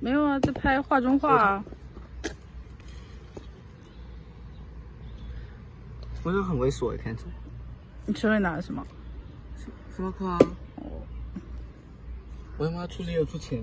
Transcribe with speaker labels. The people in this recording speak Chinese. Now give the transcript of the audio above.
Speaker 1: 没有啊，在拍画中画、啊。
Speaker 2: 我这很猥琐，你看着。
Speaker 1: 你手里拿的什么？
Speaker 2: 什么课啊？我他妈出力又出钱。